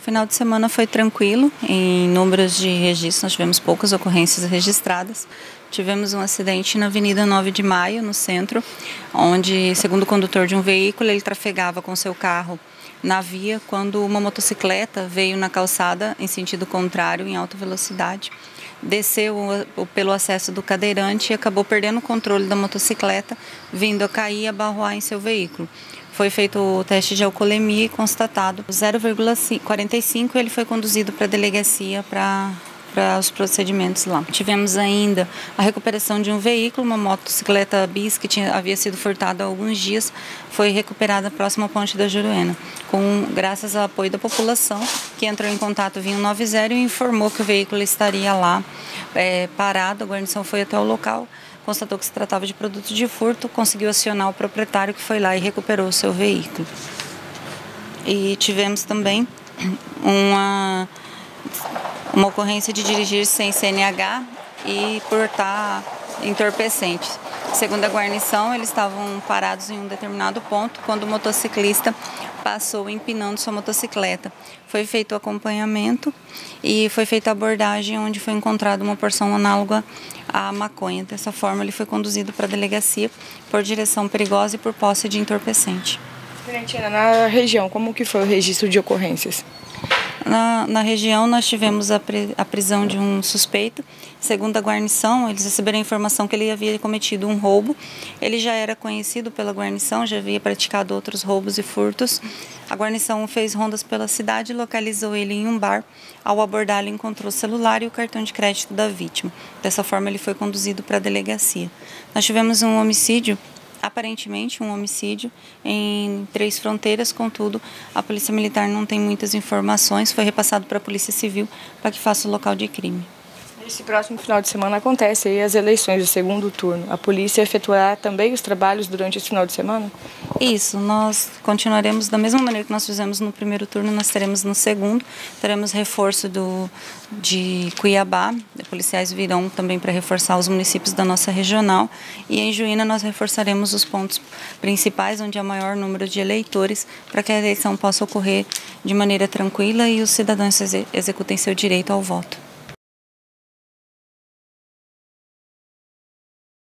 O final de semana foi tranquilo, em números de registros nós tivemos poucas ocorrências registradas. Tivemos um acidente na Avenida 9 de Maio, no centro, onde, segundo o condutor de um veículo, ele trafegava com seu carro na via quando uma motocicleta veio na calçada em sentido contrário, em alta velocidade. Desceu pelo acesso do cadeirante e acabou perdendo o controle da motocicleta, vindo a cair e abarroar em seu veículo. Foi feito o teste de alcoolemia e constatado 0,45. Ele foi conduzido para a delegacia para para os procedimentos lá. Tivemos ainda a recuperação de um veículo, uma motocicleta bis que tinha, havia sido furtada há alguns dias, foi recuperada próximo à ponte da Juruena, com graças ao apoio da população que entrou em contato via 190 e informou que o veículo estaria lá é, parado. A guarnição foi até o local, constatou que se tratava de produto de furto, conseguiu acionar o proprietário que foi lá e recuperou o seu veículo. E tivemos também uma uma ocorrência de dirigir sem CNH e portar entorpecentes. Segundo a guarnição, eles estavam parados em um determinado ponto quando o motociclista passou empinando sua motocicleta. Foi feito o acompanhamento e foi feita a abordagem onde foi encontrada uma porção análoga à maconha. Dessa forma, ele foi conduzido para a delegacia por direção perigosa e por posse de entorpecente. Tenentina, na região, como que foi o registro de ocorrências? Na, na região, nós tivemos a, pri, a prisão de um suspeito. Segundo a guarnição, eles receberam a informação que ele havia cometido um roubo. Ele já era conhecido pela guarnição, já havia praticado outros roubos e furtos. A guarnição fez rondas pela cidade e localizou ele em um bar. Ao abordá-lo, encontrou o celular e o cartão de crédito da vítima. Dessa forma, ele foi conduzido para a delegacia. Nós tivemos um homicídio aparentemente um homicídio em Três Fronteiras, contudo, a Polícia Militar não tem muitas informações, foi repassado para a Polícia Civil para que faça o local de crime. Esse próximo final de semana acontece aí as eleições do segundo turno. A polícia efetuará também os trabalhos durante esse final de semana? Isso, nós continuaremos da mesma maneira que nós fizemos no primeiro turno, nós teremos no segundo, teremos reforço do, de Cuiabá, policiais virão também para reforçar os municípios da nossa regional e em Juína nós reforçaremos os pontos principais onde há maior número de eleitores para que a eleição possa ocorrer de maneira tranquila e os cidadãos executem seu direito ao voto.